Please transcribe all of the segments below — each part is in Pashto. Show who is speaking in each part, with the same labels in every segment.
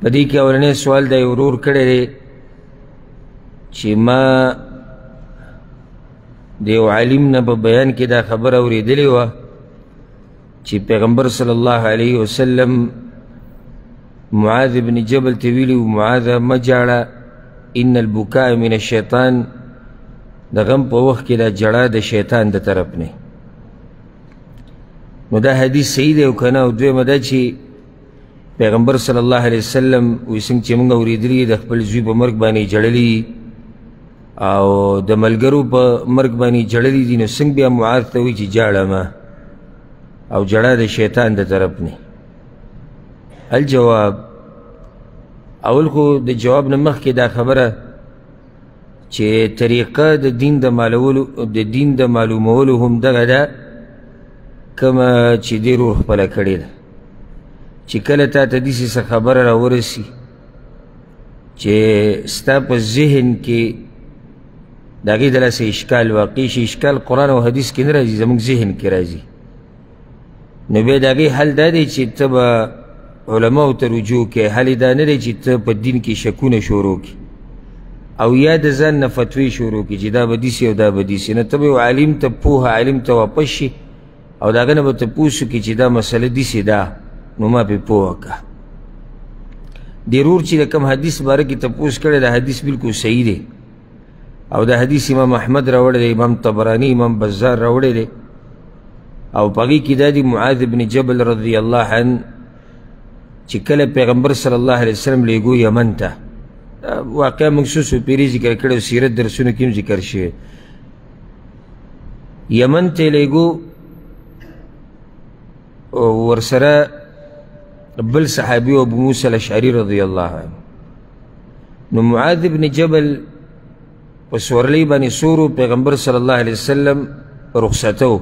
Speaker 1: په دې کې اولنې سوال د ورور کړی دی چې ما د یو عالم نه په بیان کې دا خبره اورېدلې وه چې پیغمبر صلی الله علیه وسلم معاذ بن جبل ته ویلي و معاذ مه جاړه ان البکاء من الشیطان د غم په وخت کې دا جړه د شیطان د طرف نه نو دا حدیث صحیح دی او که نه او دویمه دا چې پیغمبر صلی الله علیه وسلم وی څنګه چې موږ اوریدلی د خپل زوی په مرګ باندې جړلی او د ملګرو په مرګ باندې جړلی دي نو څنګه بیا معاذ ته وی چې جاړم او جړه د شیطان د طرف نه الجواب اول خو د جواب نه مخکې دا خبره چې طریقه د دین د معلومولو د دین د معلومولو هم دغه ده کومه چې دې روح خپله کړې ده چې کله تا ته داسې څه خبره راورسي چې ستا په ذهن کې د هغې د لاسه اشکال واقع شي اشکال قرآن او حدیث کې نه راځي زموږ ذهن کې راځي نو بیا د هغې حل دا دی چې ته به علماو ته رجوع کوې حل دا نه دی چې ته په دین کې شکونه شروع کړي او یا د ځان نه فتوې شروع کړي چې دا به داسې او دا به داسې نو ته به یو عالم ته پوهه عالم ته واپس شي او دا غنه به ته پوښتنه کی چې دا مسله دي سي دا نو ما په پوهه کا ضرور چې کوم حدیث باره کې ته پوښتنه کړې دا حدیث بالکل صحیح دی او دا حدیث امام احمد راوړی دی امام طبرانی امام بزار راوړی دی او پغی کې دا دی معاذ ابن جبل رضی الله عنه چې کله پیغمبر صلی الله علیه وسلم لیګو یمن ته واقعا موږ څو پیری ذکر کړو سیرت درسونو کې ذکر شوی یمن ته لېږو ورسره بل صحابي ابو موسی الاشعري رضی الله عنه نو معاذ ابن جبل په سورلۍ باندې سورو پیغمبر صلی الله علیه وسلم رخصتو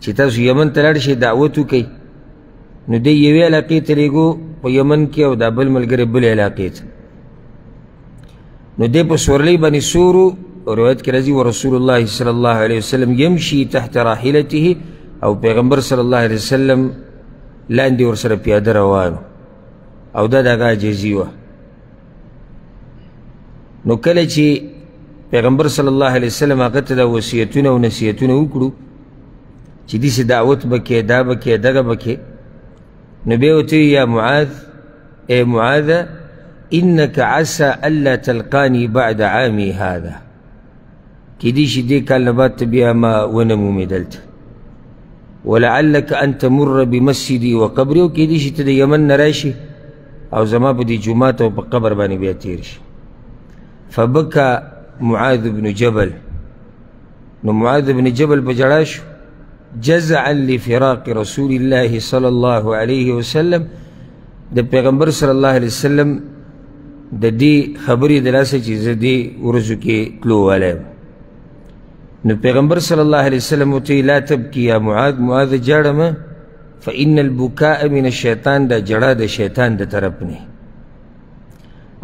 Speaker 1: چې تاسو یمن ته لاړ شئ دعوت وکړئ نو دی یوې علاقې ته لېږو په یمن کې او دا بل ملګری بلې علاقې ته نو دې په سورلۍ باندې سورو روایت کې راځي ورسول الله صلی الله علیه وسلم یمشي تحت راحلته او پیغمبر صلی الله علیه وسلم لاندې ورسره پیاده روان او دا دغه عاجزي وه نو کله چې پیغمبر صلی الله علیه وسلم هغه ته د وصیتونه او نصیحتونه وکړو چې داسې دعوت به کې دا به کې دغه به کې نو بیا ورته یا معاذ ای معاذه انک عسا الا تلقانی بعد عامی هذا کیدی شي دې کال نه بعد ته بیا ما ونه مومې دلته ولعلک ان تمر بمسجدي وقبري او کیدی شي ته د یمن نه راشي او زما په دې جومات او په قبر باندې بیا تیر شي فبکا معاذ بن جبل نو معاذ بن جبل په جړا شو جزعا لفراق رسول الله صلی الله علیه وسلم د پیغمبر صلی الله علیه وسلم د دې خبرې د لاسه چې زه دې ورځو کې تلو والی نو پیغمبر صلی الله علیه وسلم ورته لا تبکي یا معاذ معاذ جړه مه فإن البکاء من الشیطان دا جړه د شیطان د طرف نه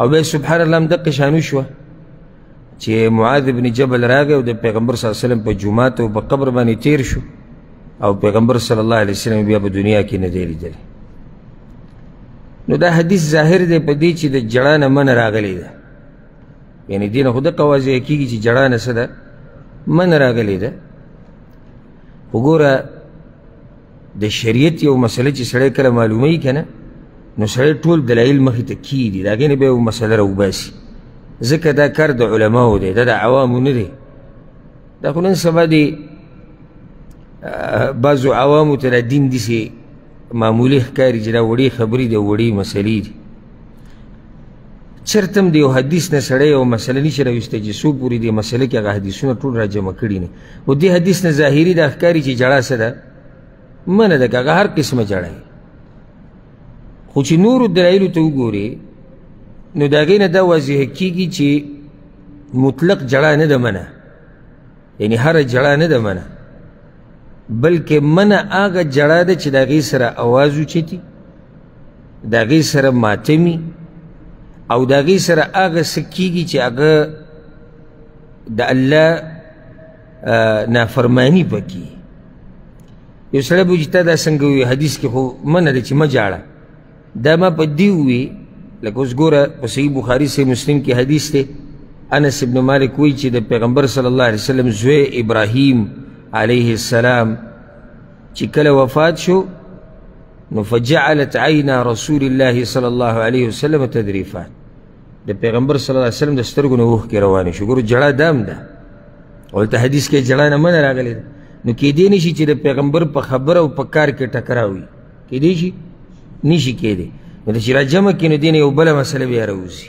Speaker 1: او بیا سبحان الله هم دقه شانو شوه چې معاذ ابن جبل راغی او د پیغمبر صلی الله علیه وسلم په جمعات او په قبر باندې تیر شو او پیغمبر صلی الله علیه وسلم بیا په دنیا کې نه دی لیدلی نو دا حدیث ظاهر دی په دې چې د جړا نه منع راغلی ده یعنې دې نه خو دقه واضح کېږي چې جړا نه څه ده منع راغلی ده خو ګوره د شریعت یو مسله چې سړی کله معلوموي که نه نو سړی ټول دلایل مخې ته کیږي د هغې نه بیا یو مسله راوباسي ځکه دا کار د علماو دی دا د عوامو نه دی دا خو نن سبا دی بعضو عوامو ته دا دین داسې معمولي ښکاري چې دا وړې خبرې دي وړې مسلې دي چېرته هم د یو حدیث نه سړی یو مسله نشي راویستی چې څو پورې دې مسله کې هغه حدیثونه ټول راجمع کړي نه او دې حدیث نه ظاهري دا ښکاري چې جړا څه ده منه ده که هغه هر قسمه جړا وي خو چې نورو دلایلو ته وګورې نو د هغې نه دا واضح کېږي چې مطلق جړا نه ده منه یعنی هره جړا نه ده منه بلکې منه هغه جړا ده چې د هغې سره اواز وچتي د هغې سره ماتمي او د هغې سره هغه څه کېږي چې هغه د الله نافرمانی پکې یو سړی به چې تا دا څنګه وي حدیث کې خو منه ده چې مه جاړه دا ما په دې ووي لکه اوس ګوره په صحیح بخاري صحیح مسلم کې حدیث دی انس ابن مالک وایي چې د پیغمبر صلی الله علیه وسلم زوی ابراهیم علیه السلام چې کله وفات شو نو فجعلت عینا رسول الله صلی الله علیه وسلم تدریفات د پیغمبر صلی الله علیه وسلم د سترګو نه اوښکې روانې شو ګورو جړه دام ده او ته حدیث کې جړه نه منه راغلی ده نو کېدی نه شي چې د پیغمبر په خبره او په کار کې ټکرا وي کېدی شي نه شي کېدی نو د چې راجمع کې نو دین یو بله مسله بیا راوځي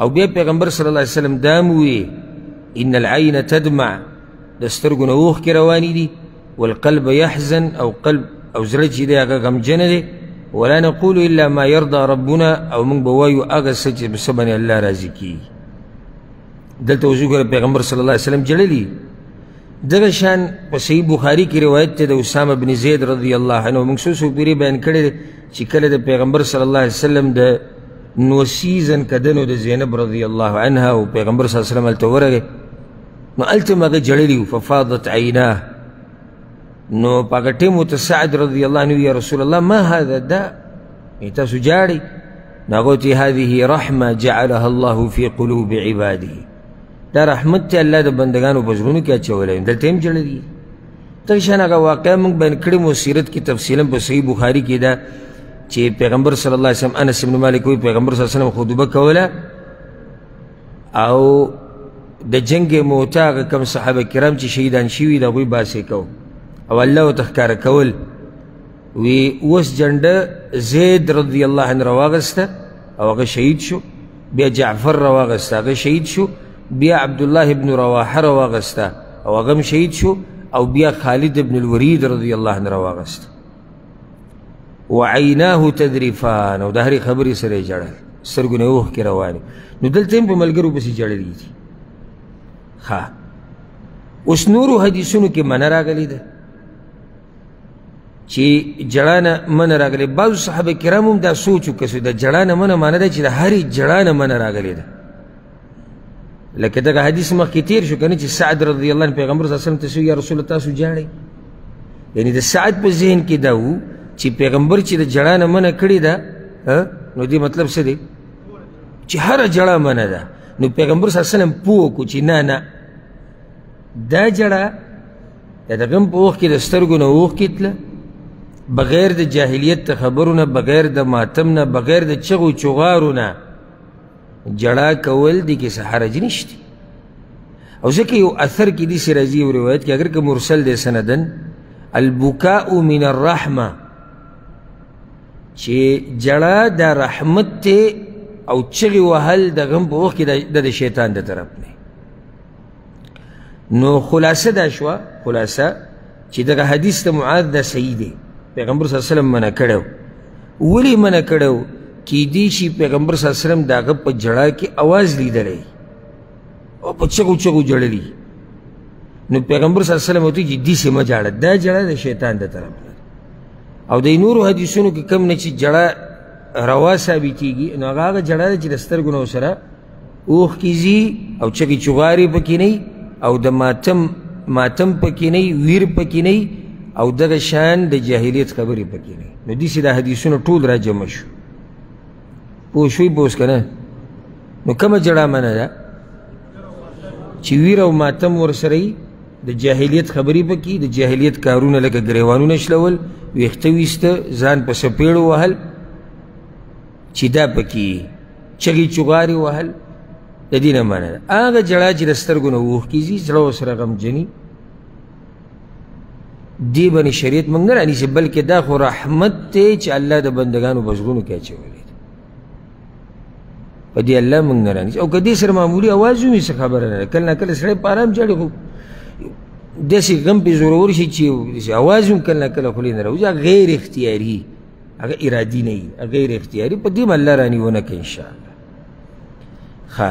Speaker 1: او بیا پیغمبر صلی الله علیه وسلم دام وي ان العین تدمع د سترګو نه اوښکې روانې دي والقلب يحزن او قلب او زړه چې دی هغه غمجن دی ولا نقول الا ما يرضى ربنا او موږ به وایو هغه څه چې په باندې الله راضي کیږي دلته وضو ګره پیغمبر صلی الله علیه وسلم جړلی دغه شان په صحیح بخاری کې روایت ته د اسامه بن زید رضی الله عنه موږ څو څو پیری بیان کړی چې کله د پیغمبر صلی الله علیه وسلم د نو سیزن کدنو د زینب رضی الله عنها او پیغمبر صلی الله علیه وسلم تورغه نو هلته هم هغه ژړلي وو ففاضت عیناه نو په هغه ټیم ورته سعد رضی الله عنه یا رسول الله ما هذا دا تاسو جاړي نو هغه ورته هذه رحمه جعلها الله فی قلوب عباده دا رحمت چې الله د بندگانو په زړونو کې اچولی دلته هم ژړلي تر شان هغه واقعه موږ بیان کړې مو سیرت کې تفصیلا په صحیح بخاري کې ده چې پیغمبر صلی الله علیه وسلم انس بن مالک وایي پیغمبر صلی الله علیه وسلم خطبه کوله او د جنگ موتا هغه کم صحابه کرام چې شهیدان شوي د هغوی باسې کو او الله ورته ښکاره کول وی اوس جنډه زید رضی الله عنه راواغسته او هغه شهید شو بیا جعفر راواغسته هغه شهید شو بیا عبدالله ابن رواحه راواغسته او هغه هم شهید شو او بیا خالد ابن الورید رضی الله عنه راواغسته وعیناه تدریفان او د هرې خبرې سره یې ژړل سترګو نه اوښکې روانې نو دلته هم په ملګرو پسې ژړلي دي ښه اوس نورو حدیثونو کې منه راغلې ده چې جړا نه منه راغلې بعضو صحابه کرام هم دا سوچ وکړه چې د جړا نه منه معنی ده چې د هرې جړا نه منه راغلې ده لکه دغه حدیث مخکې تیر شو کنه چې سعد رضی الله عنه پیغمبر صلی الله علیه وسلم ته یا رسول الله تاسو جاړي یعنی د سعد په ذهن کې دا وو چې پیغمبر چې د جړا نه منع کړی دا نو دې مطلب څه دی چې هر جړا منع ده نو پیغمبر صلی الله علیه وسلم پوه کو چې نه نه دا جړا د غم په وخت کې د سترګو نه وخت کېتله بغیر د جاهلیت خبرونه بغیر د ماتم نه بغیر د چغو چغارو نه جړا کول دي کې څه حرج نشته او ځکه یو اثر کې دي سرازي او روایت کې اگر که مرسل دی سندن البکاء من الرحمه چې جړا د رحمت ته او چغې وهل د غم په وخت کې د شیطان د طرف نه نو خلاصه دا شوه خلاصه چې دغه حدیث د معاذ دا صحیح دی پیغمبر صلی الله علیه وسلم منع کړی ولې منع کړی کیدی شي پیغمبر صلی الله علیه وسلم د هغه په جړا کې اواز لیدلی او په چغو چغو جړلی نو پیغمبر صلی الله علیه وسلم ورته چې دي سه مجاړه دا جړه د شیطان د طرف او د نورو حدیثونو کې کم نه چې جړه روا ثابتېږي نو هغه جړه چې د سترګو نه سره اوخ کیزی او چغی چغاری پکې نه او د ماتم ماتم پکې نه ویر پکې نه او دغه شان د جاهلیت خبرې پکې نه نو دې سي د حدیثونو ټول را جمع شو پوه شوي بوس که نه نو کومه جړه منه ده چې ویر او ماتم ورسره وي د جاهلیت خبرې پکې د جاهلیت کارونه لکه ګریوانونه شلول ویښته ویسته ځان په سپېړو وهل چې دا پکې چغې چغارې وهل د دې نه مننه ده هغه ژړا چې د سترګو نه اوښکې ځي زړه ورسره غمجني دې باندې شریعت موږ نه رانیسي بلکې دا خو رحمت دی چې الله د بندګانو په زړونو کې اچولی دی په دې الله موږ نه رانیسي او که دې سره معمولي اواز وي څه خبره نه ده کله نه کله سړی په ارام ژاړي خو داسې غم پې زورور شي چې اواز هم کله نه کله خولې نه راوځي غیر اختیاري هغه ارادي نه وي غیر اختیاري په دې به الله رانیونه کوي انشاءالله ښه